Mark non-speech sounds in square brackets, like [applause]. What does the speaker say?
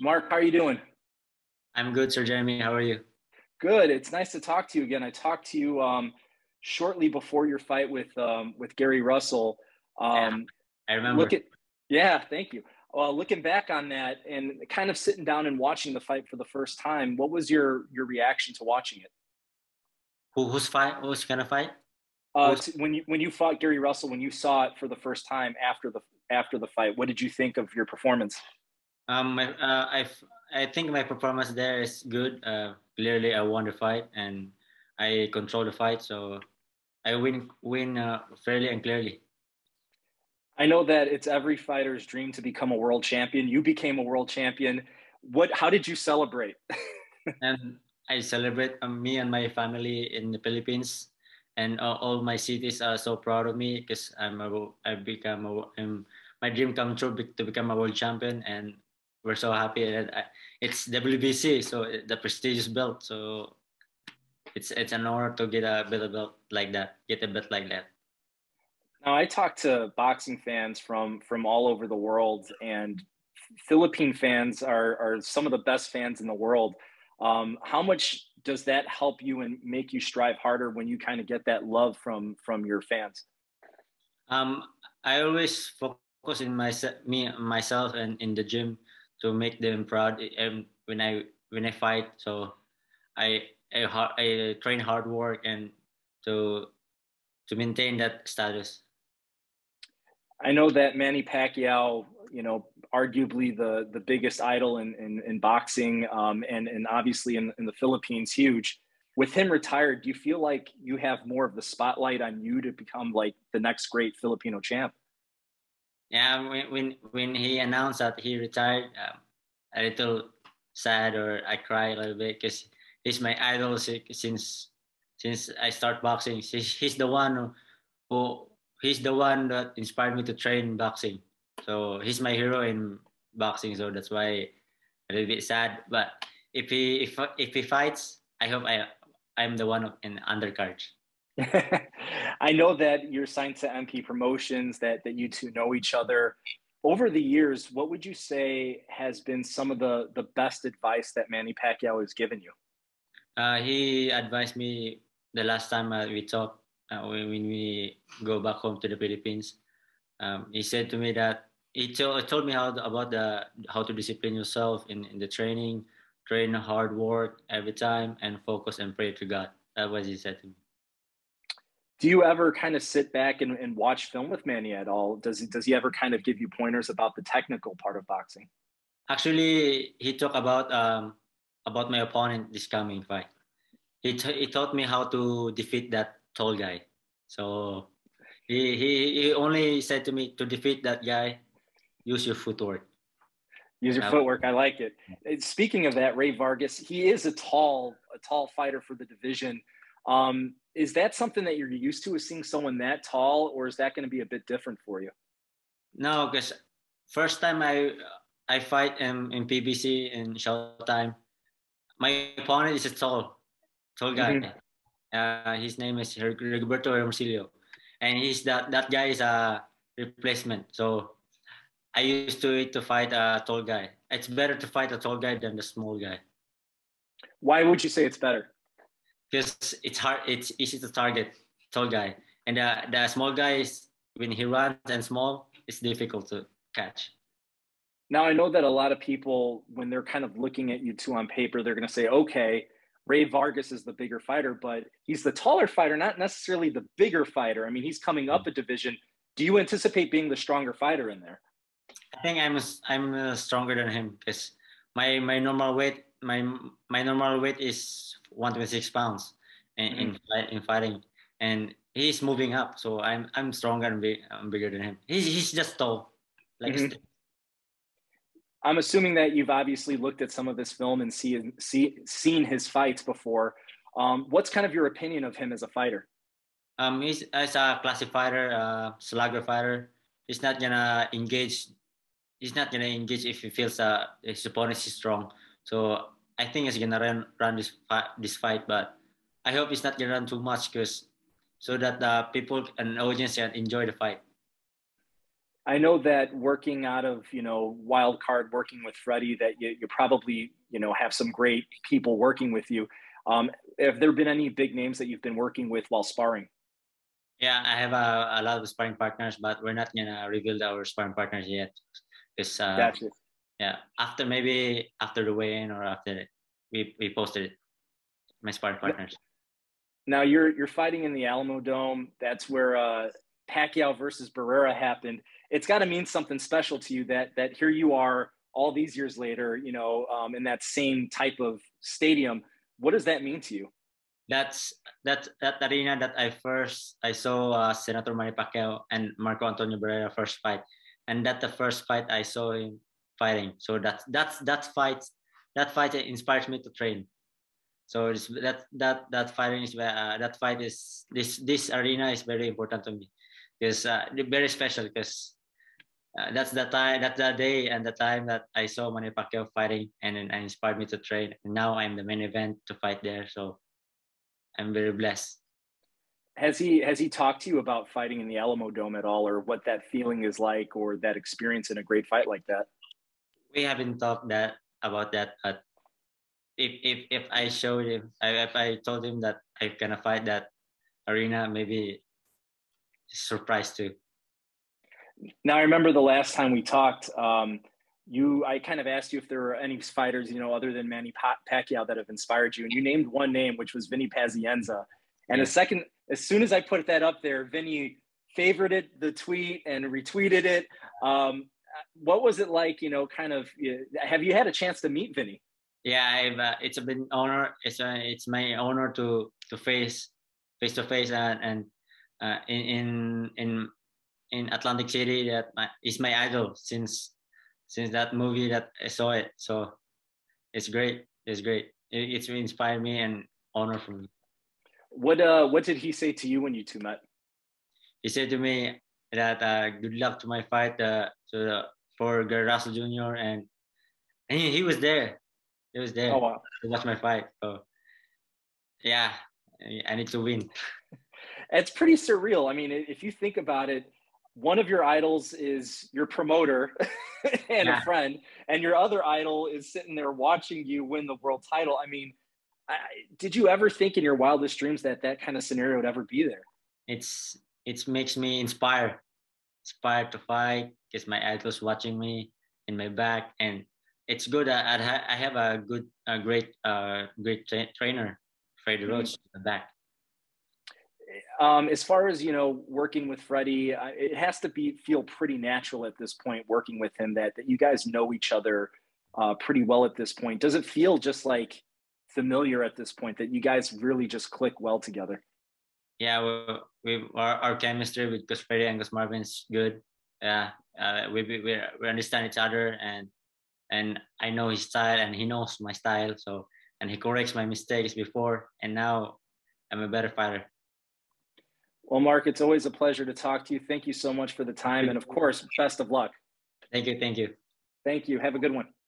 Mark, how are you doing? I'm good, Sir Jeremy. How are you? Good. It's nice to talk to you again. I talked to you um, shortly before your fight with um, with Gary Russell. Um, yeah, I remember. Look at, yeah, thank you. Well, looking back on that and kind of sitting down and watching the fight for the first time, what was your your reaction to watching it? Who who's fight? Who's gonna fight? Uh, when you when you fought Gary Russell, when you saw it for the first time after the after the fight, what did you think of your performance? Um, uh, I I think my performance there is good. Uh, clearly, I won the fight and I control the fight, so I win win uh, fairly and clearly. I know that it's every fighter's dream to become a world champion. You became a world champion. What? How did you celebrate? [laughs] and I celebrate um, me and my family in the Philippines and uh, all my cities are so proud of me because I'm a, I become a, I'm, my dream come true to become a world champion and we're so happy and it's WBC so the prestigious belt so it's it's an honor to get a bit of belt like that get a belt like that. Now I talk to boxing fans from from all over the world and Philippine fans are are some of the best fans in the world. Um, how much does that help you and make you strive harder when you kind of get that love from from your fans? Um, I always focus in my me myself and in the gym to make them proud. And when I when I fight, so I I, I train hard work and to to maintain that status. I know that Manny Pacquiao you know, arguably the the biggest idol in in, in boxing, um, and and obviously in, in the Philippines, huge. With him retired, do you feel like you have more of the spotlight on you to become like the next great Filipino champ? Yeah, when when, when he announced that he retired, um, a little sad or I cry a little bit because he's my idol since since I start boxing. He's, he's the one who, who he's the one that inspired me to train boxing. So he's my hero in boxing. So that's why a little bit sad. But if he if if he fights, I hope I I'm the one in undercard. [laughs] I know that you're signed to MP Promotions. That that you two know each other. Over the years, what would you say has been some of the the best advice that Manny Pacquiao has given you? Uh, he advised me the last time uh, we talked uh, when, when we go back home to the Philippines. Um, he said to me that he told, told me how about the how to discipline yourself in, in the training, train hard work every time, and focus and pray to God. That was he said to me. Do you ever kind of sit back and, and watch film with Manny at all? Does he, does he ever kind of give you pointers about the technical part of boxing? Actually, he talked about um, about my opponent this coming fight. He, t- he taught me how to defeat that tall guy. So he, he, he only said to me to defeat that guy, use your footwork. Use your footwork. I like it. Speaking of that, Rey Vargas, he is a tall, a tall fighter for the division. Um, is that something that you're used to, is seeing someone that tall, or is that going to be a bit different for you? No, because first time I I fight in, in PBC in Showtime, my opponent is a tall, tall guy. Mm-hmm. Uh, his name is Rigoberto Hermosillo, and he's that that guy is a replacement. So I used to it to fight a tall guy. It's better to fight a tall guy than the small guy. Why would you say it's better? Because it's hard. It's easy to target tall guy, and the the small guy is when he runs and small, it's difficult to catch. Now I know that a lot of people, when they're kind of looking at you two on paper, they're going to say, "Okay, Rey Vargas is the bigger fighter, but he's the taller fighter, not necessarily the bigger fighter. I mean, he's coming up a division. Do you anticipate being the stronger fighter in there?" I think I'm I'm uh, stronger than him because my my normal weight my my normal weight is 126 pounds in mm-hmm. in, in fighting, and he's moving up. So I'm I'm stronger and big, I'm bigger than him. He's he's just tall, like. Mm-hmm. I'm assuming that you've obviously looked at some of this film and see, see seen his fights before. Um, what's kind of your opinion of him as a fighter? Um, he's as a classic fighter, uh, slugger fighter. He's not gonna engage he's not gonna engage if he feels uh, his opponent is strong. So I think it's gonna run run this fight, this fight, but I hope it's not gonna run too much because so that the people and audience can enjoy the fight. I know that working out of you know wild card, working with Freddie, that you, you probably you know have some great people working with you. Um, have there been any big names that you've been working with while sparring? Yeah, I have a, a lot of sparring partners, but we're not gonna reveal our sparring partners yet. Because uh, gotcha. Yeah, after maybe after the weigh-in or after we we posted it, my sparring partners. Now you're you're fighting in the Alamodome. That's where uh, Pacquiao versus Barrera happened. It's got to mean something special to you that that here you are all these years later, you know, um, in that same type of stadium. What does that mean to you? That's that that arena that I first I saw uh, Senator Manny Pacquiao and Marco Antonio Barrera first fight, and that the first fight I saw him fighting. So that's that's that fight that fight inspires me to train. So that that that fighting is uh, that fight is this this arena is very important to me because uh, very special because uh, that's the time that's the day and the time that I saw Manny Pacquiao fighting and then inspired me to train. And now I'm the main event to fight there, so I'm very blessed. Has he has he talked to you about fighting in the Alamodome at all, or what that feeling is like, or that experience in a great fight like that? We haven't talked that about that, but if if if I showed him, if I told him that I'm gonna fight that arena, maybe surprised too. Now I remember the last time we talked. Um, you, I kind of asked you if there were any fighters, you know, other than Manny Pacquiao that have inspired you, and you named one name, which was Vinny Pazienza. And yeah. a second, as soon as I put that up there, Vinny favorited the tweet and retweeted it. Um, what was it like? You know, kind of. Have you had a chance to meet Vinny? Yeah, I've, uh, it's a been honor. It's a, it's my honor to to face face to face and and uh, in in in in Atlantic City that my, is my idol since since that movie that I saw it. So it's great. It's great. It, it's inspired me and honor for me. What uh what did he say to you when you two met? He said to me that uh, good luck to my fight uh, to the, for Gary Russell Jr. and and he, he was there. He was there oh, wow. to watch my fight. So yeah, I need to win. [laughs] it's pretty surreal. I mean, if you think about it, one of your idols is your promoter [laughs] and yeah. a friend, and your other idol is sitting there watching you win the world title. I mean, I, did you ever think in your wildest dreams that that kind of scenario would ever be there? It's it makes me inspired, inspired to fight because my idol's watching me in my back, and it's good. I, I have a good, a great, uh, great tra- trainer, Freddie mm-hmm. Roach, mm-hmm. in the back um, as far as you know, working with Freddie, uh, it has to be feel pretty natural at this point. Working with him, that that you guys know each other uh, pretty well at this point. Does it feel just like familiar at this point that you guys really just click well together? Yeah, we, we our, our chemistry with Gus Freddie and Gus Marvin is good. Yeah, uh, we, we we understand each other, and and I know his style, and he knows my style. So and he corrects my mistakes before, and now I'm a better fighter. Well, Mark, it's always a pleasure to talk to you. Thank you so much for the time. And of course, best of luck. Thank you. Thank you. Thank you. Have a good one.